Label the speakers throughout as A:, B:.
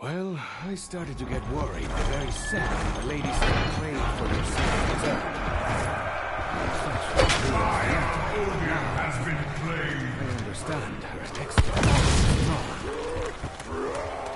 A: Well, I started to get worried the very second the ladies started praying for their son's return.
B: has been claimed.
A: I understand her extra power is strong.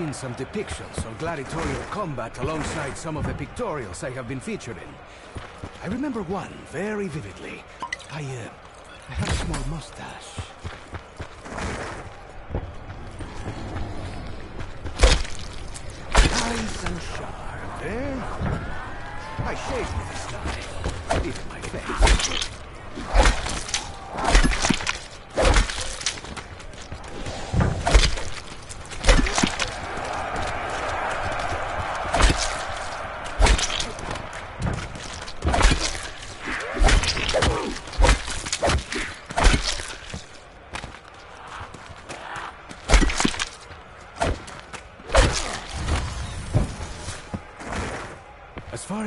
A: Seen some depictions of gladiatorial combat alongside some of the pictorials I have been featured in. I remember one very vividly. I, uh, I have a small mustache. Nice and sharp, eh? I shaved me this time. Even my face.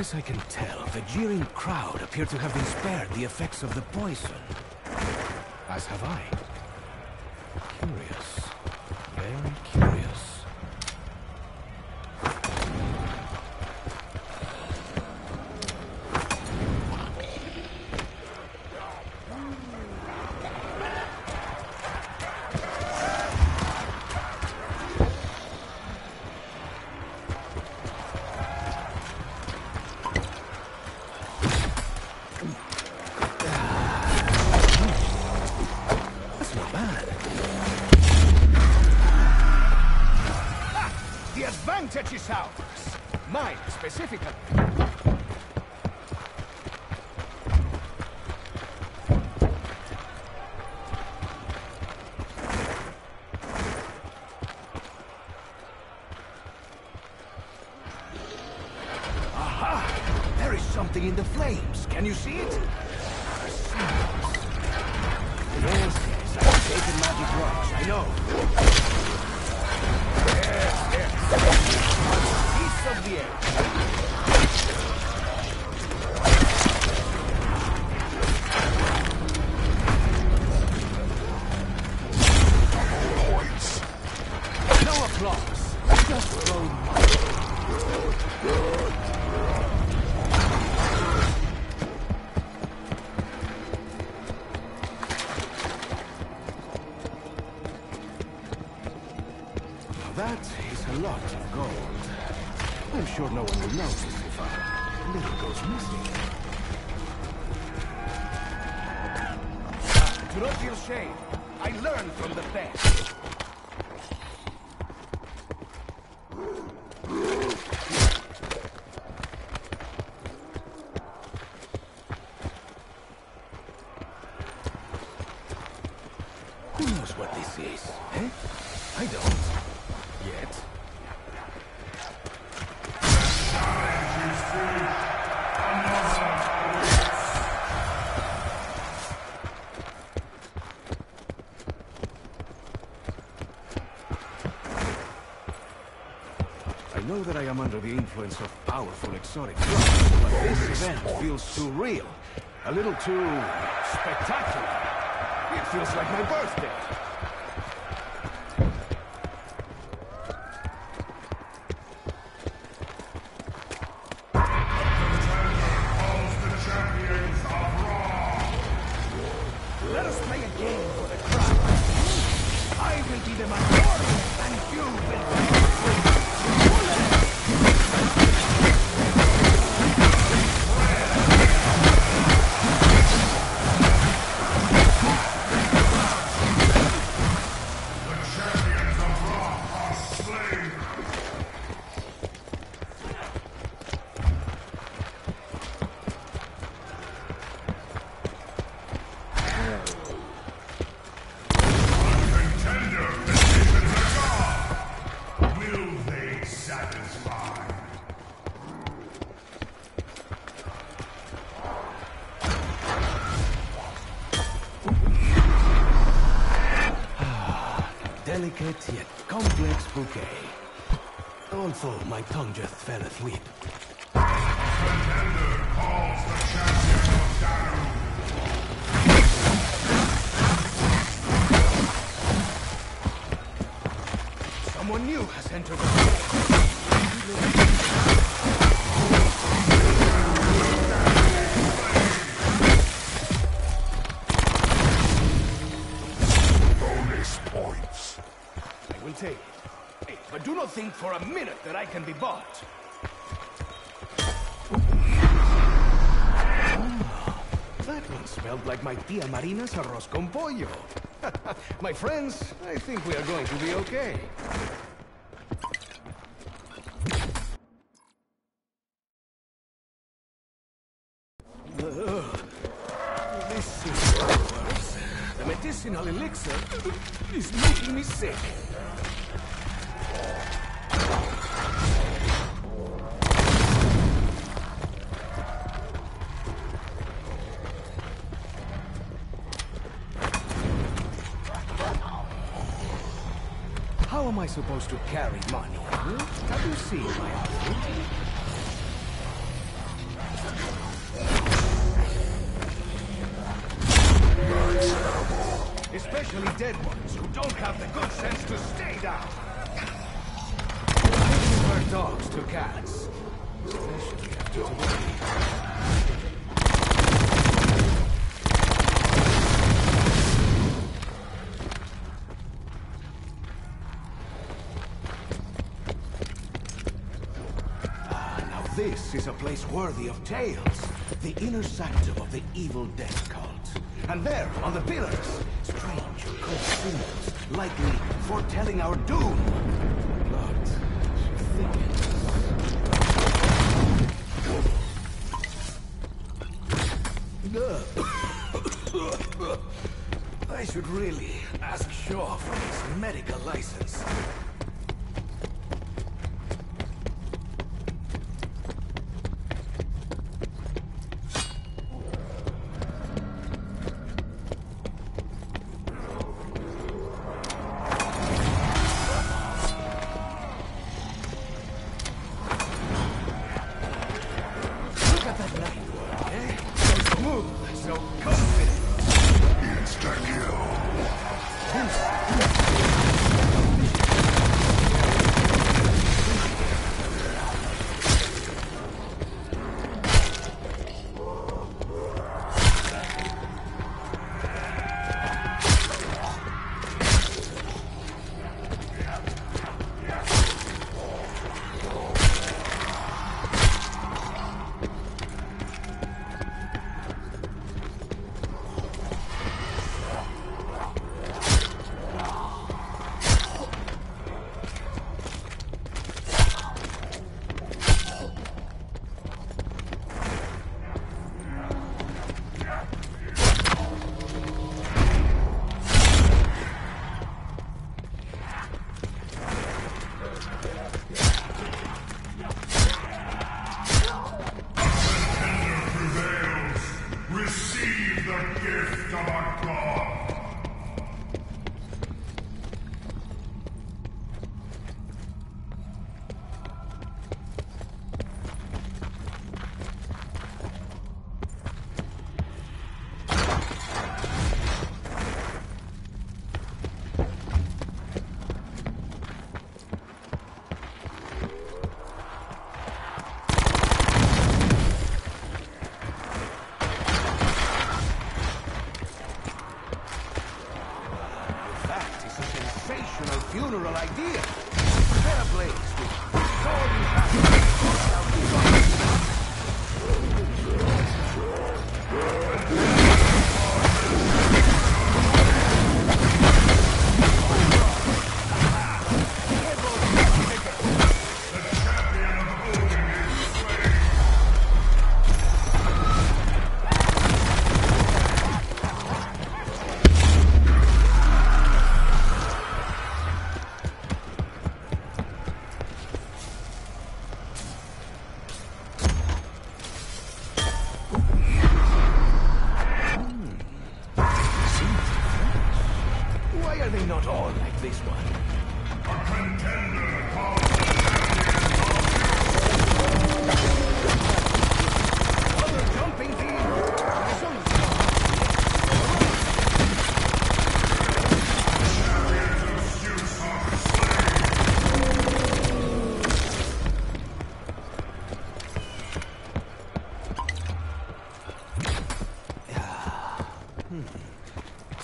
A: As I can tell, the jeering crowd appear to have been spared the effects of the poison. As have I. you see? I am under the influence of powerful exotic drugs, but this event feels too real. A little too spectacular. It feels like my birthday. Tia Marina's arroz con pollo. my friends, I think we are going to be okay. Ugh. This is worse. The medicinal elixir is making me sick. I supposed to carry money? huh? Have you seen my outfit? Especially dead ones who don't have the good sense to stay down. I prefer dogs to cats. Especially after today. Is a place worthy of tales. The inner sanctum of the evil death cult. And there, on the pillars, strange occult symbols, likely foretelling our doom. But. I should really ask Shaw for his medical license.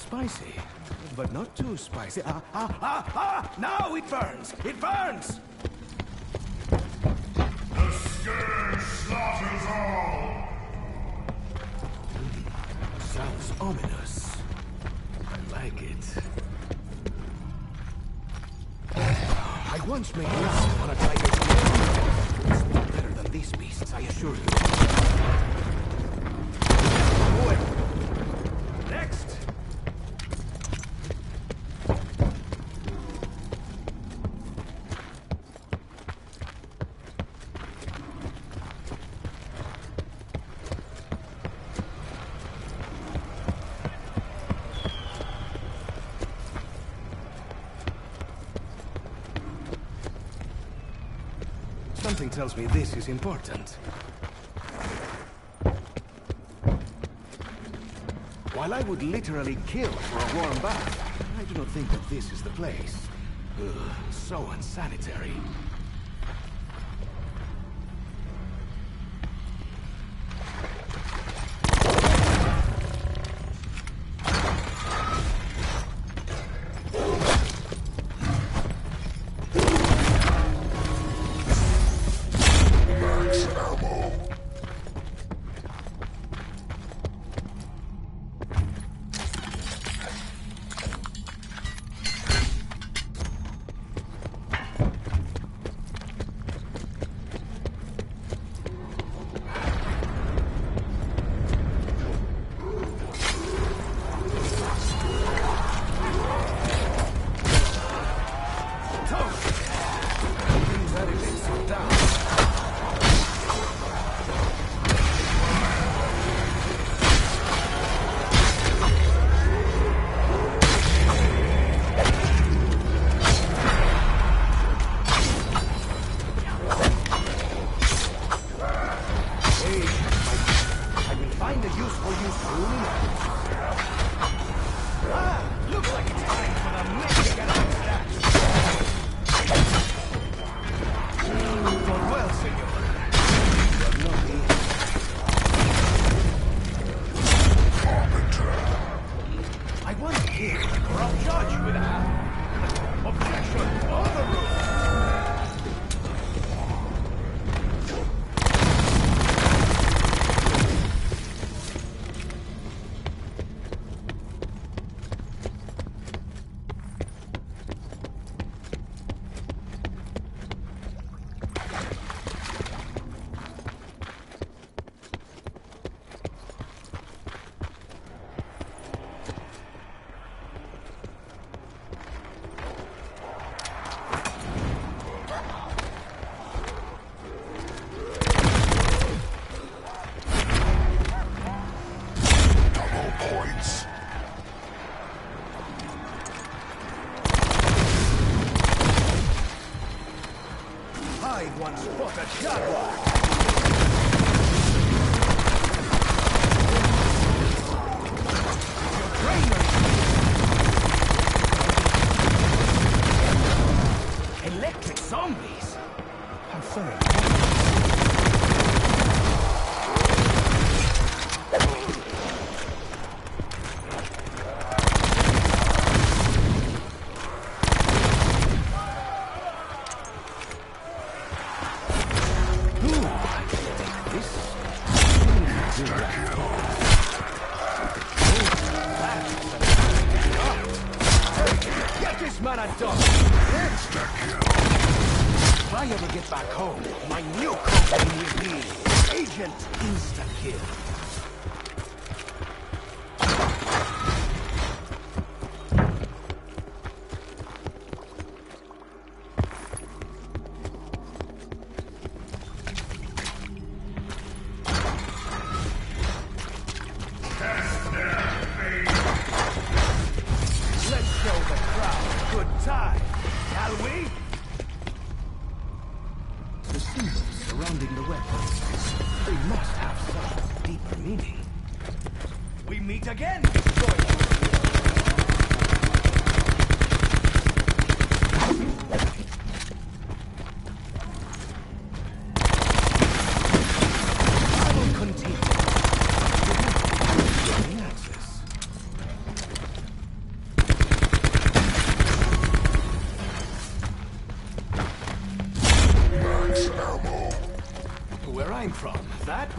A: Spicy, but not too spicy. Ah, ah, ah, ah! Now it burns! It burns!
B: The scourge slaughters all!
A: Sounds ominous. I like it. I once made Something tells me this is important. While I would literally kill for a warm bath, I do not think that this is the place. Ugh, so unsanitary.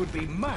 A: Would be mass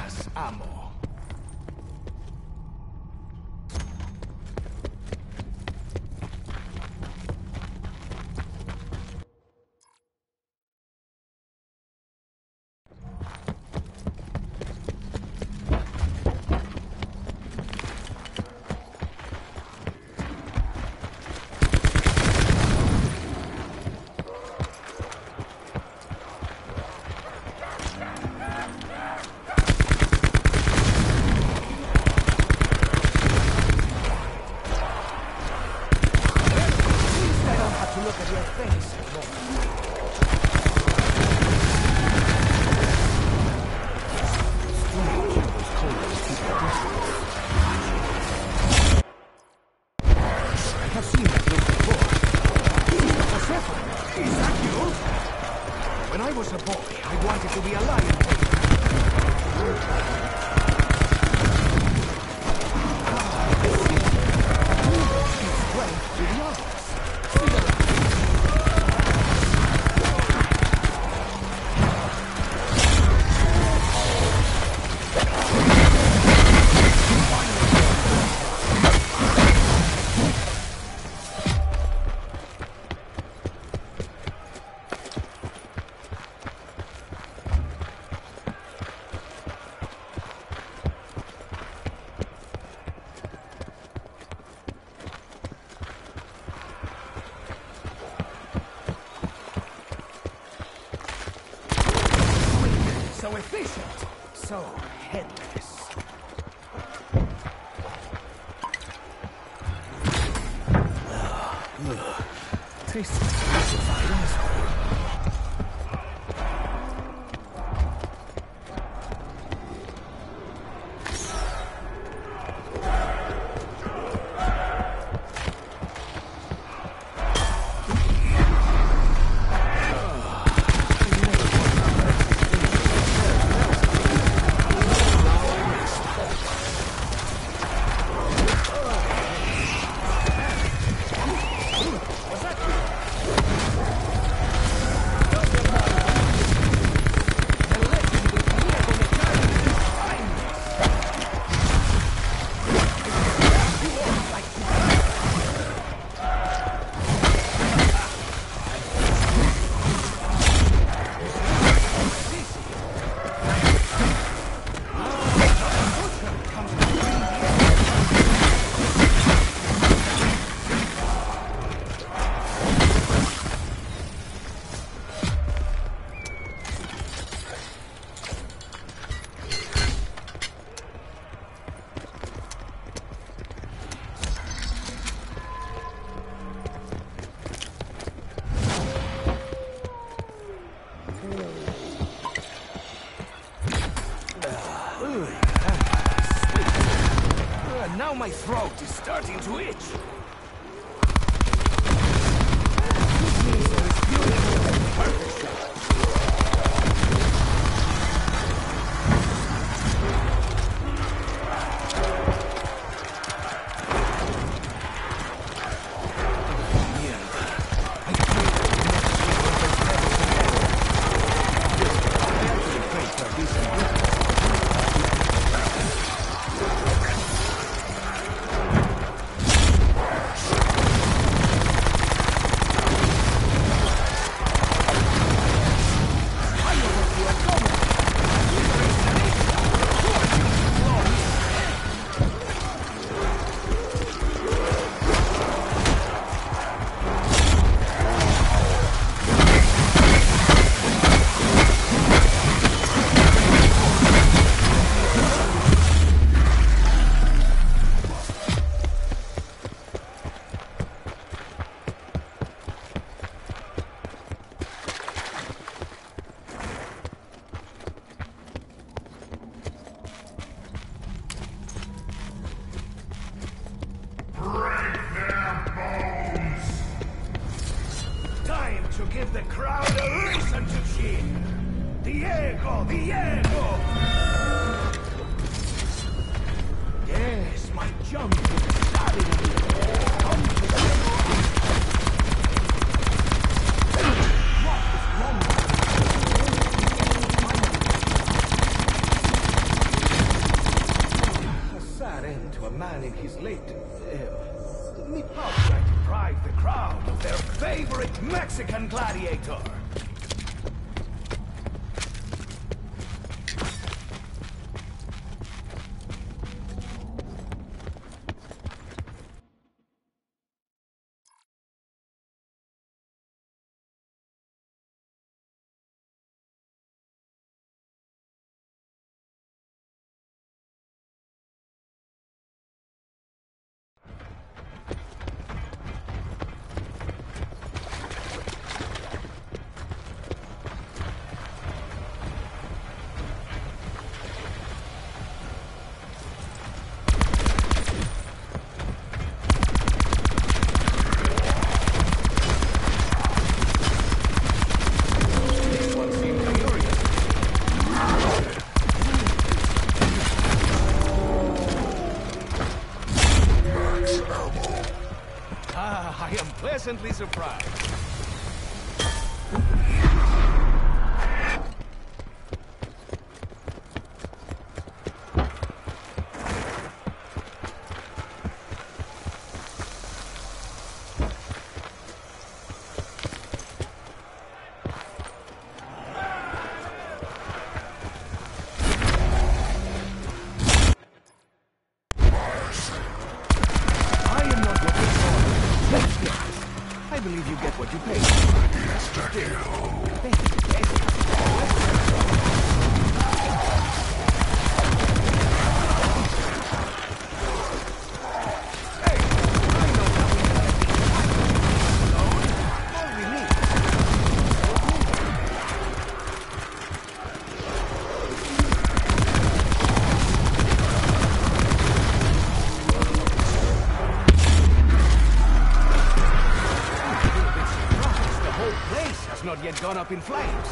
A: up in flames.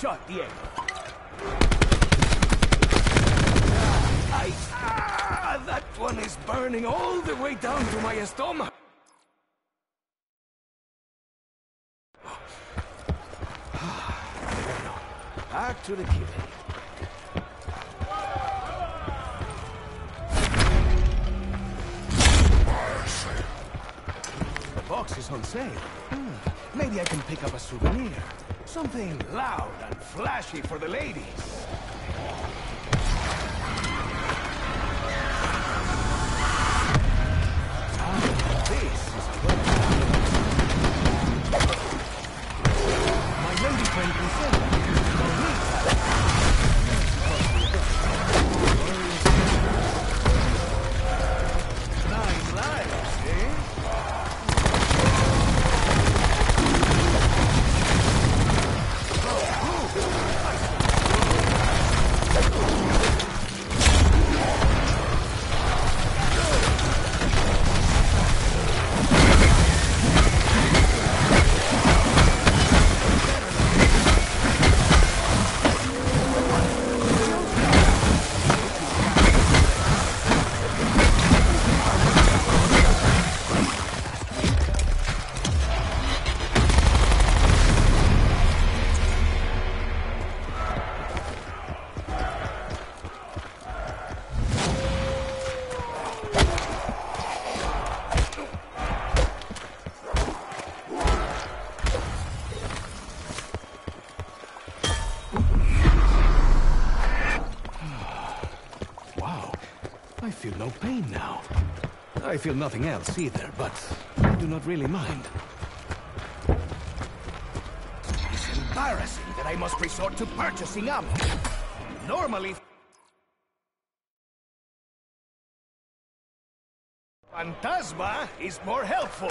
A: shot, Diego. I, ah, that one is burning all the way down to my stomach. Ah, back to the kitty. The box is on sale. Hmm. Maybe I can pick up a souvenir. Something loud and flashy for the ladies. Ah, this is My lady friend Griselda, Lolita, feel nothing else either, but I do not really mind. It's embarrassing that I must resort to purchasing ammo. Normally... Phantasma is more helpful.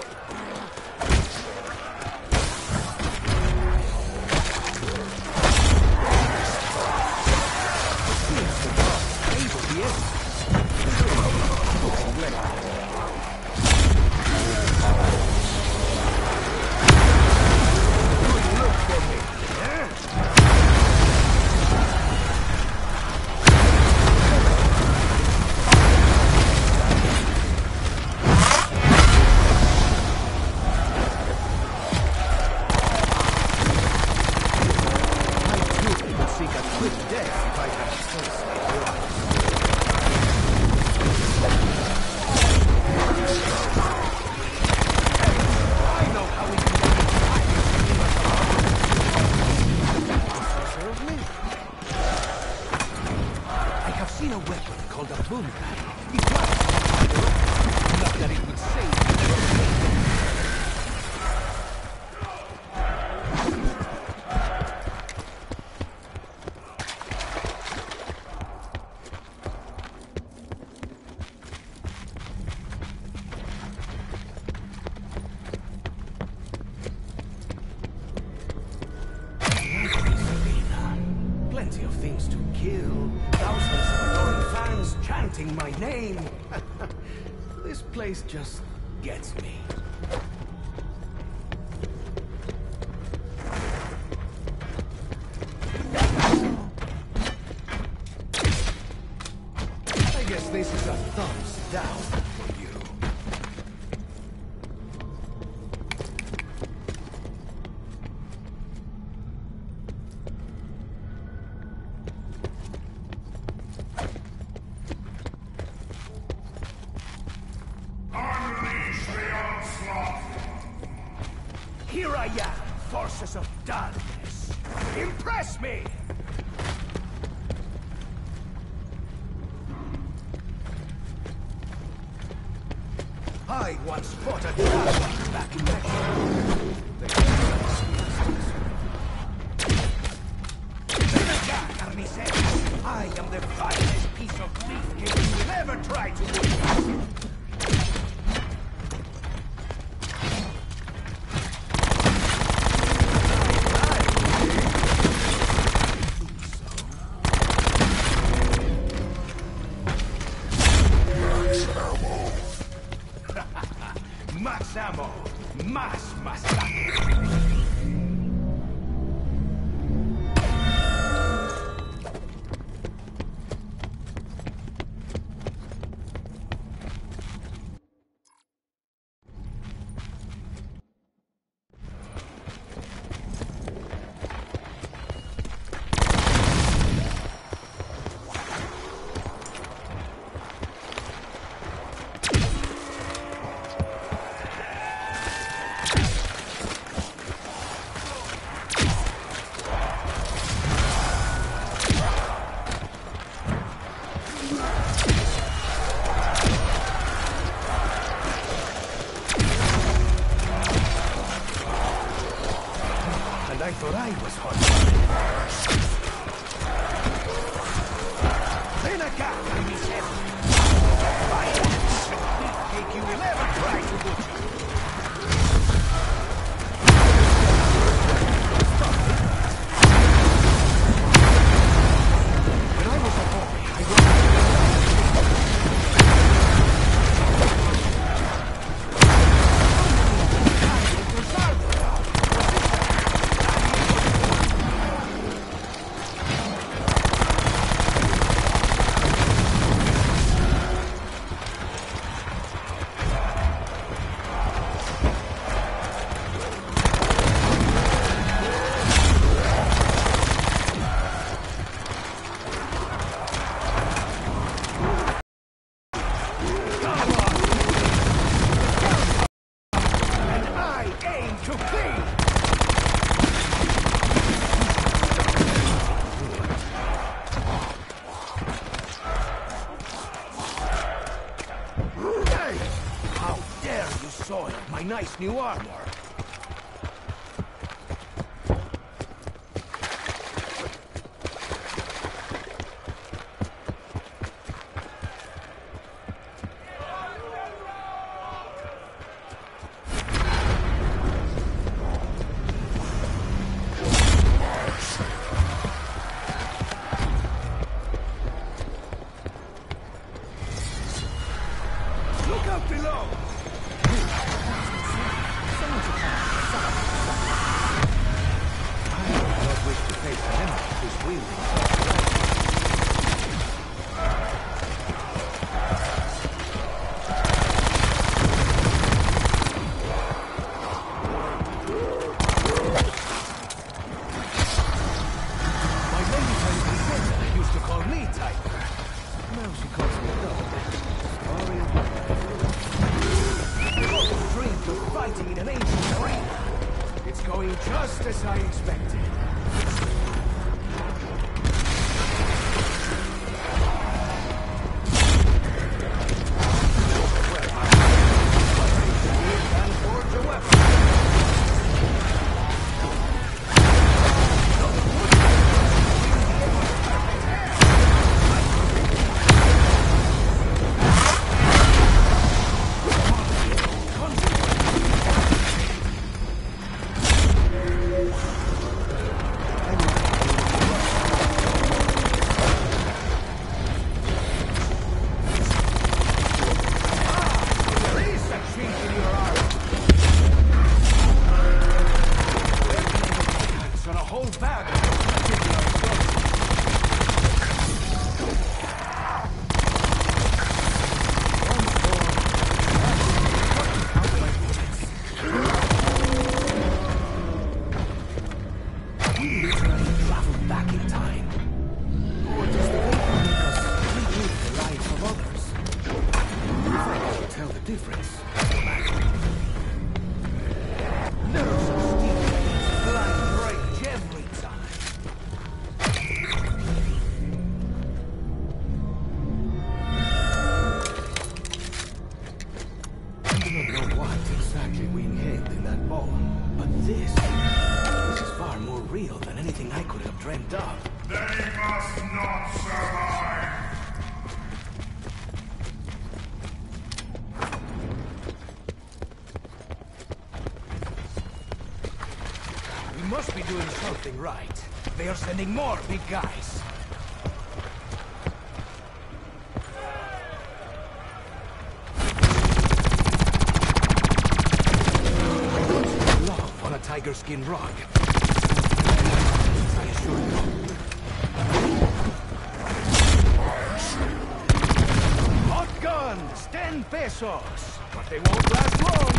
A: Nice new armor. are sending more big guys. Love on a tiger skin rug. I assure you. Hot guns, 10 pesos. But they won't last long.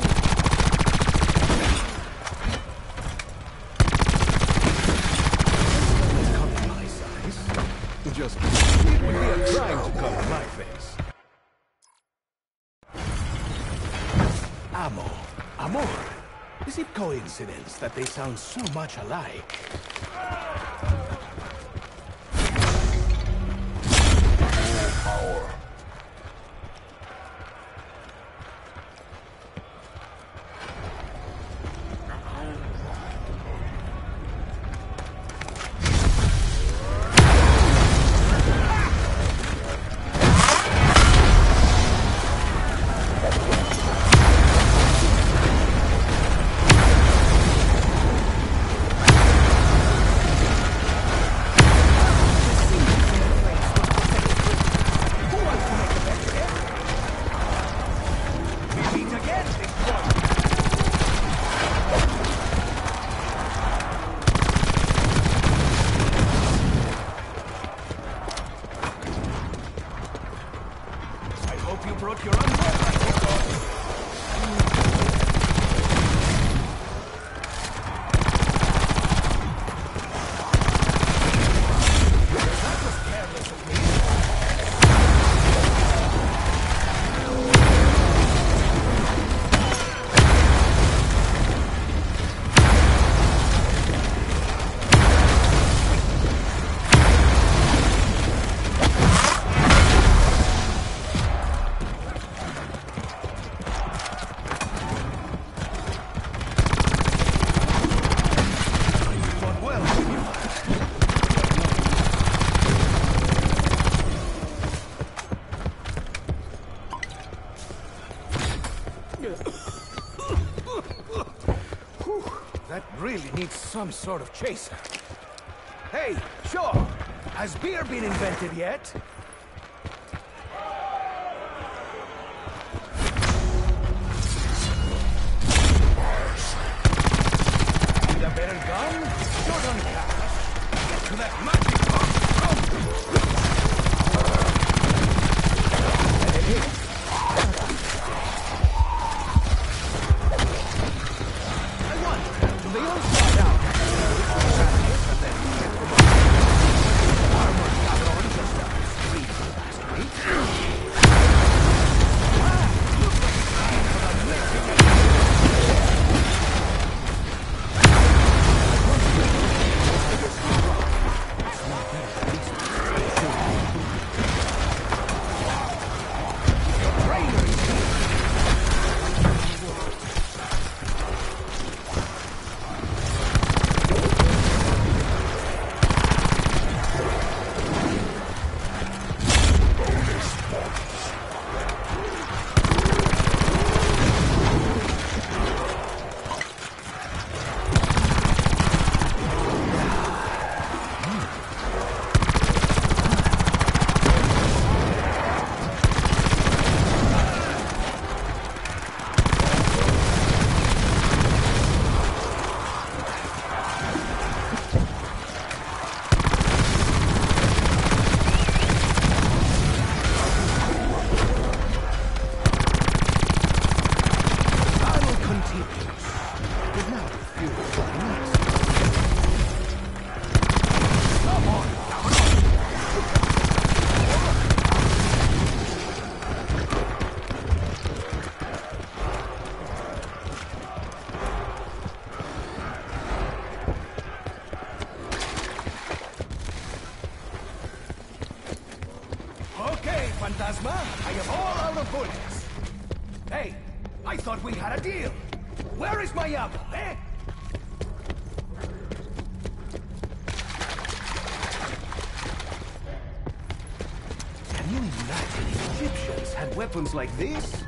A: coincidence that they sound so much alike. Some sort of chaser. Hey, Shaw! Has beer been invented yet? Like this?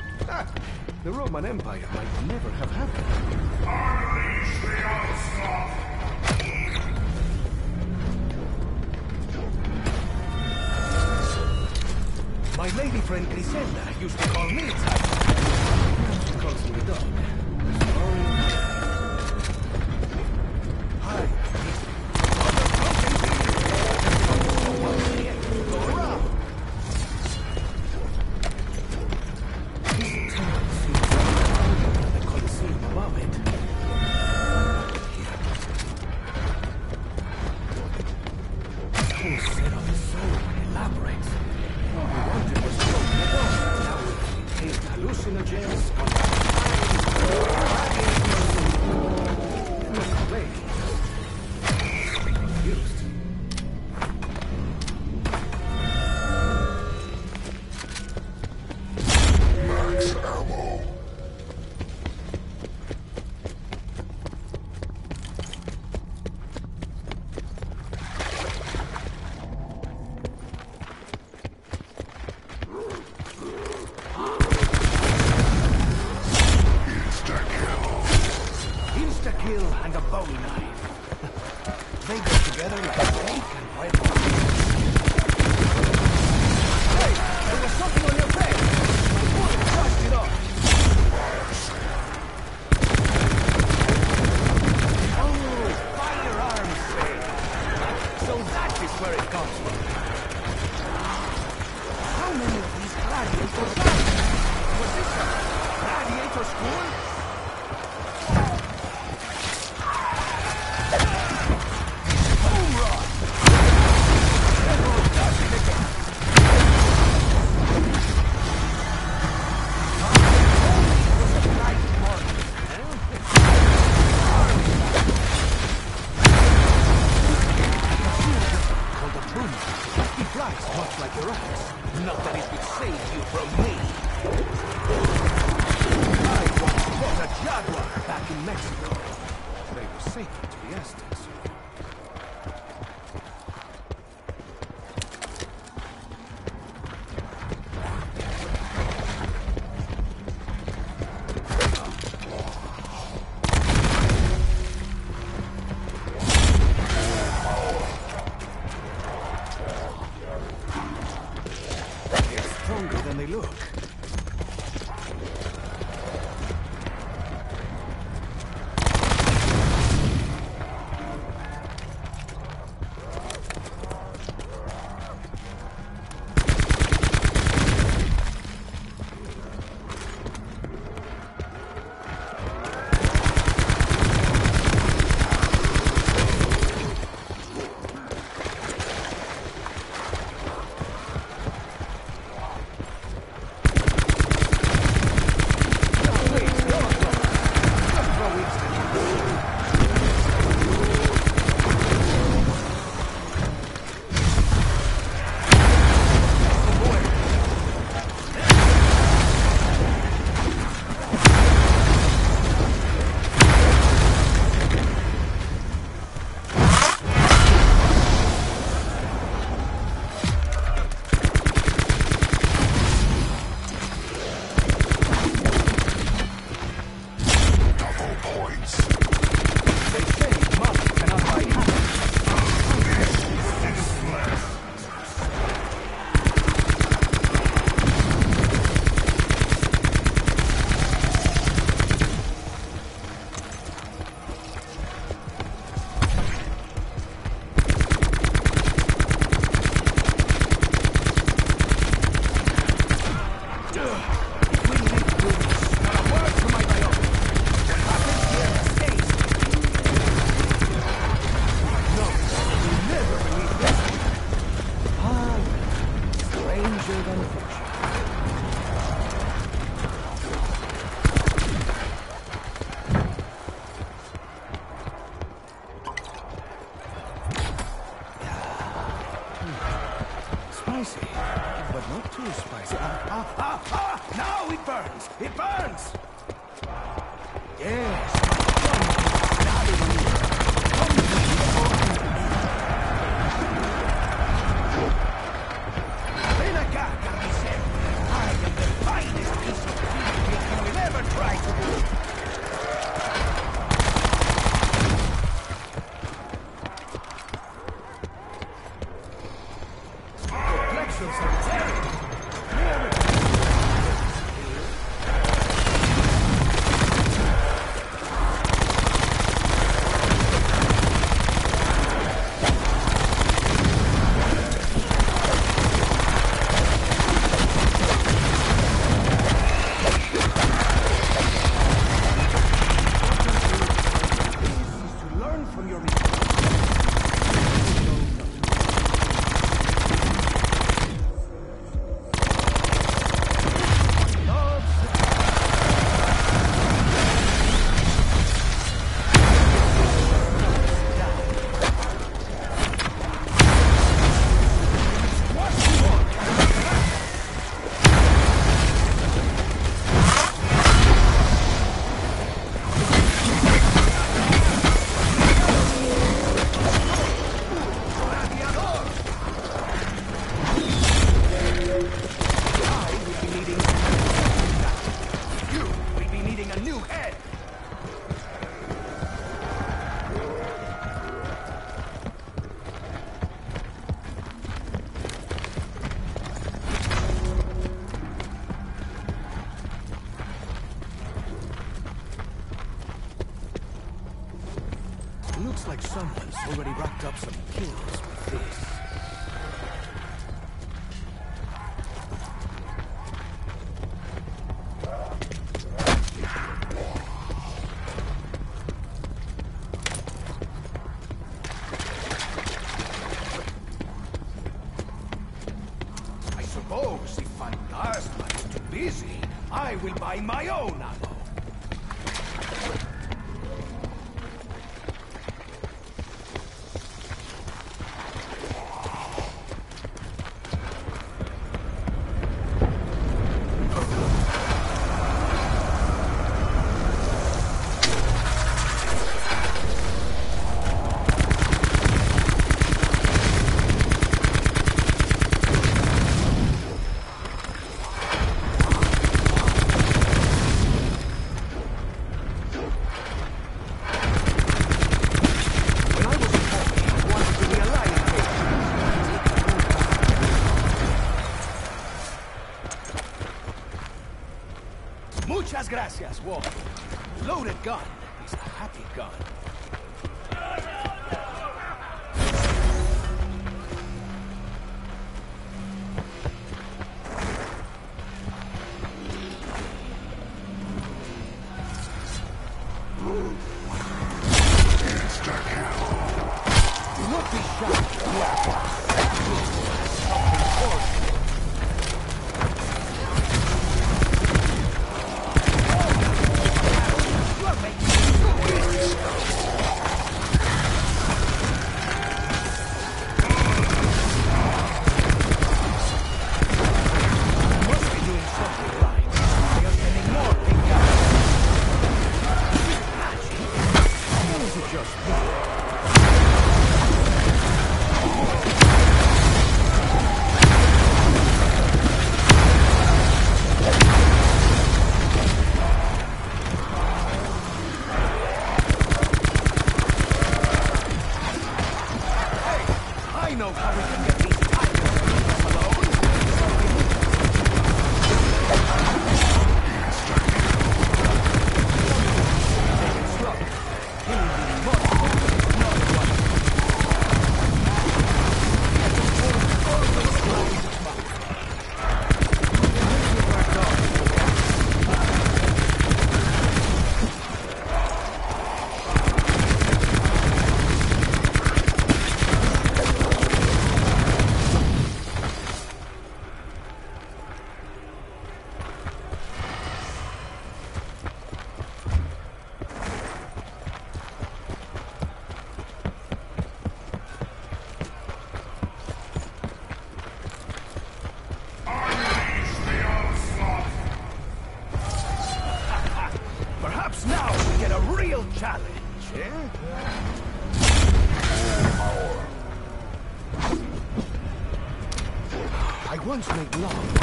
A: once made love,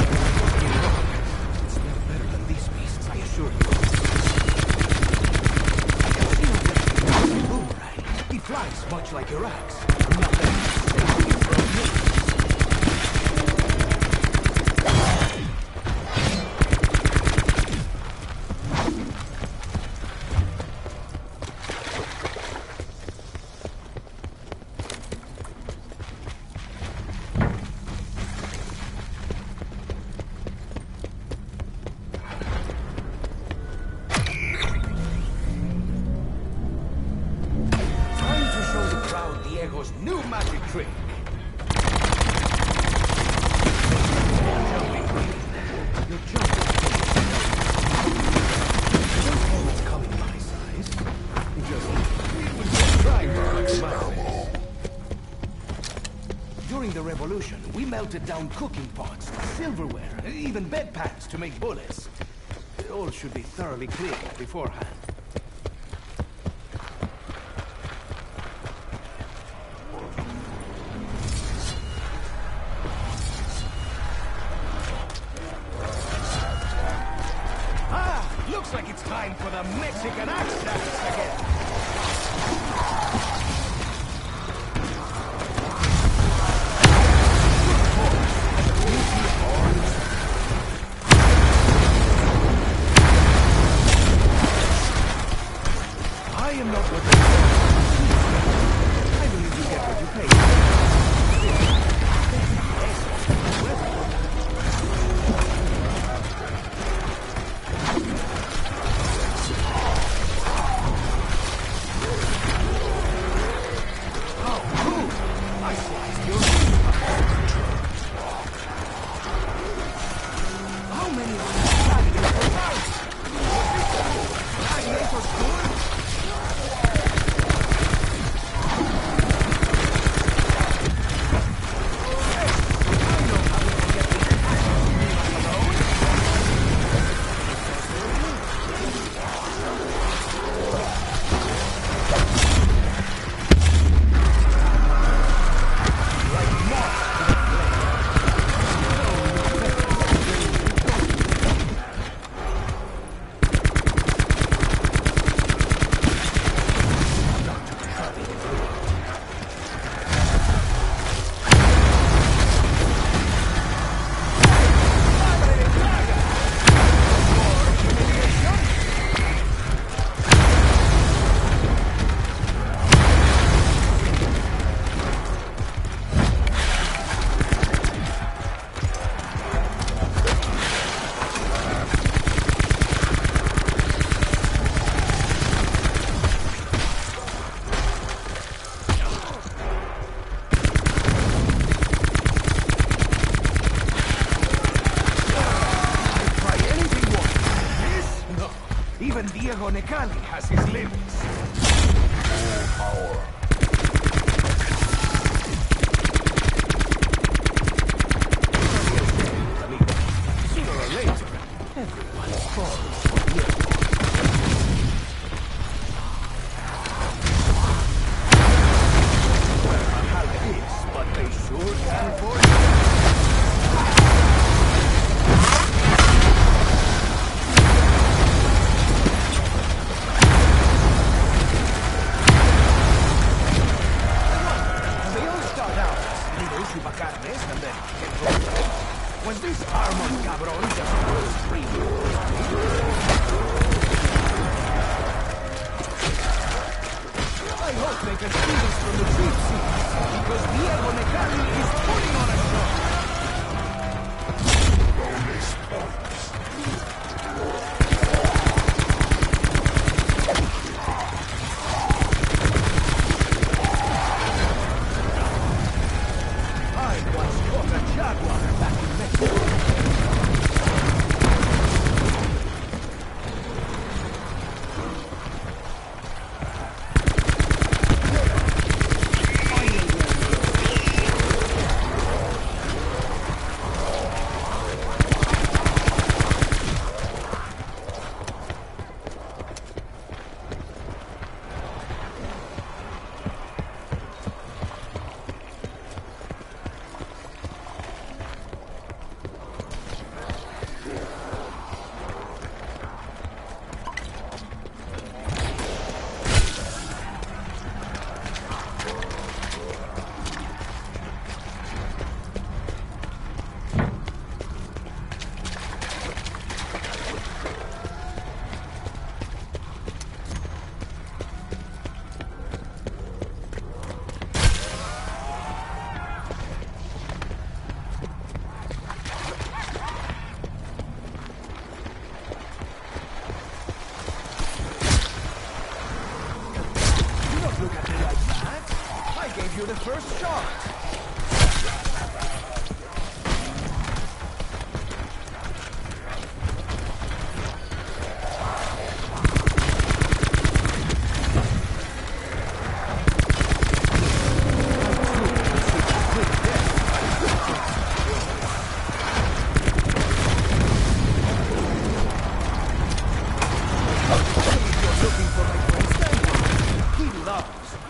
A: it's no better than these beasts, I assure you. Right. He flies much like your rat. melted down cooking pots, silverware, even bedpans to make bullets. All should be thoroughly cleaned beforehand.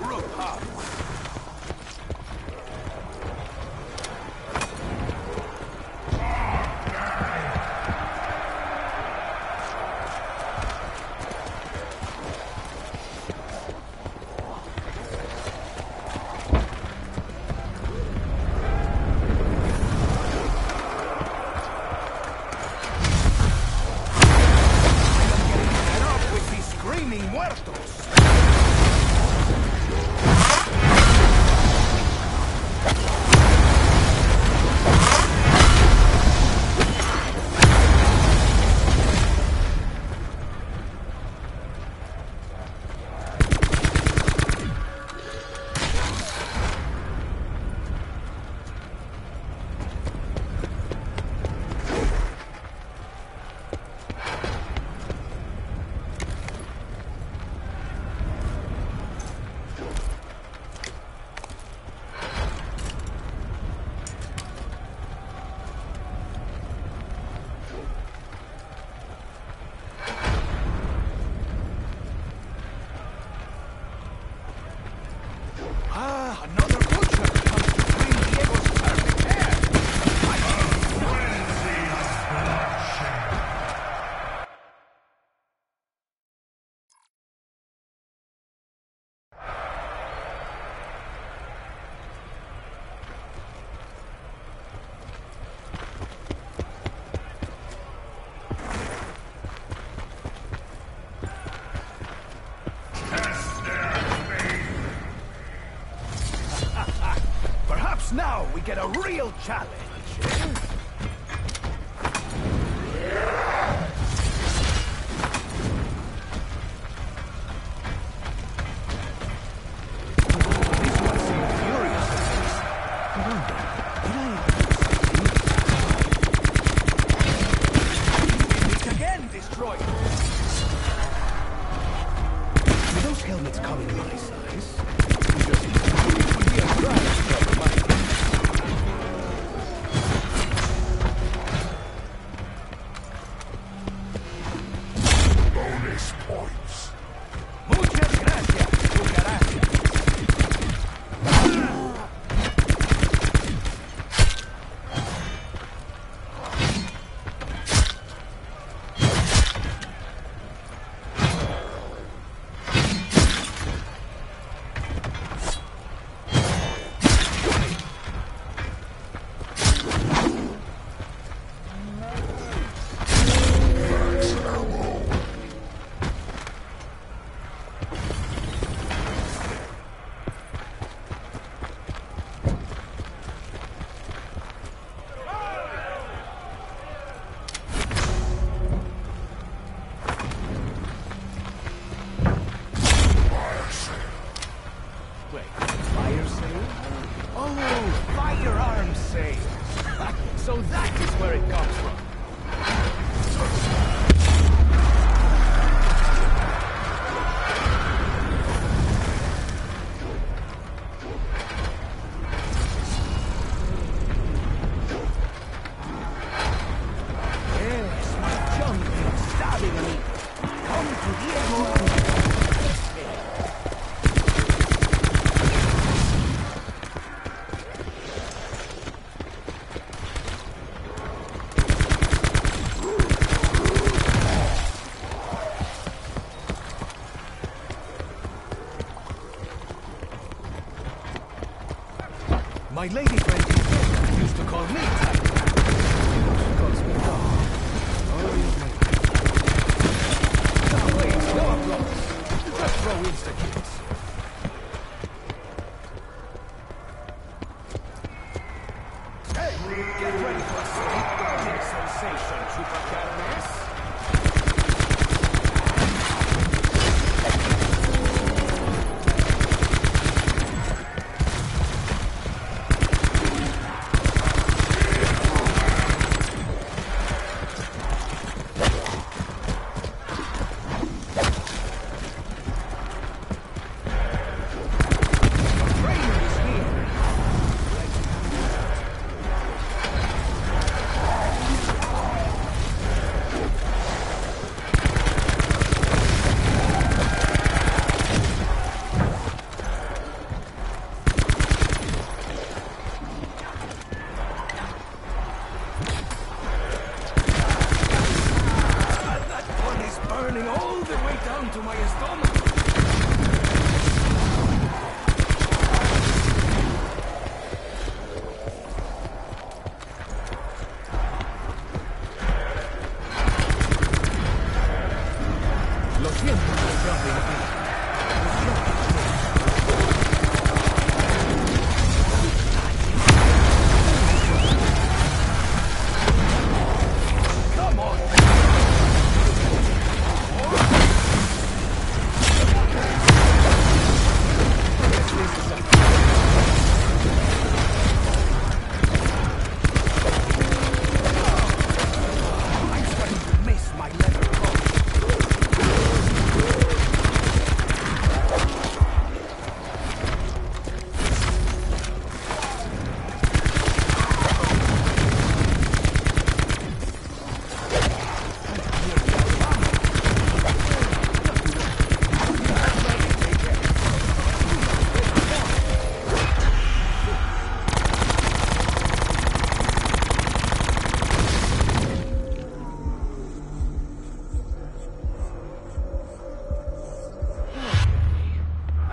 A: Rook. challenge. Get ready for a sweet sensation, Chupacabras.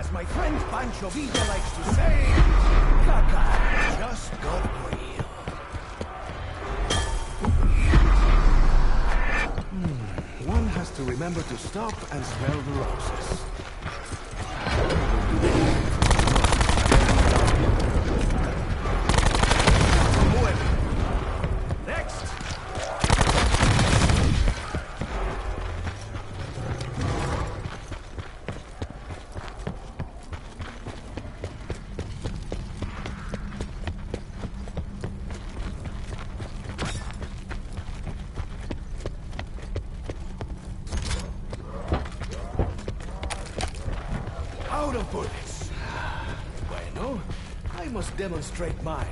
A: As my friend Pancho Villa likes to say, Caca just got real. Hmm, one has to remember to stop and smell the roses. Next! Out of bullets. Bueno, I must demonstrate my